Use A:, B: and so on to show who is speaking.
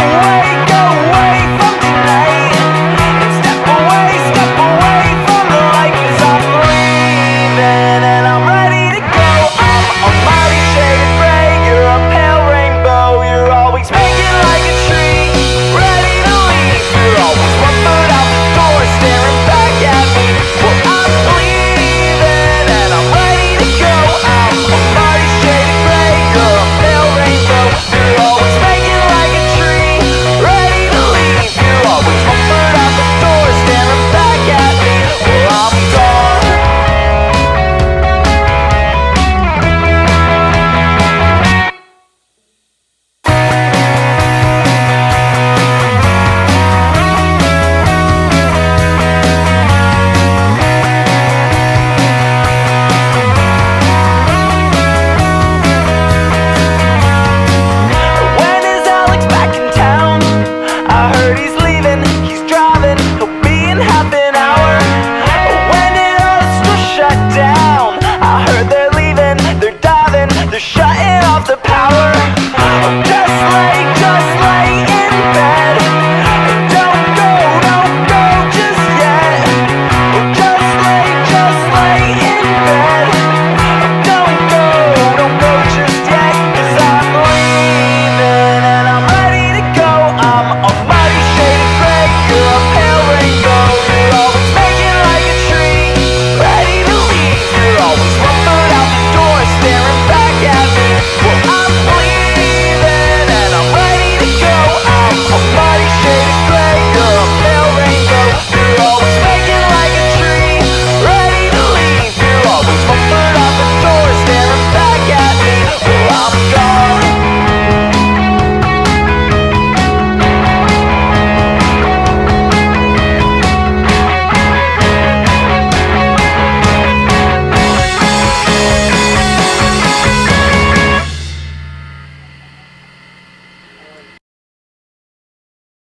A: away. air the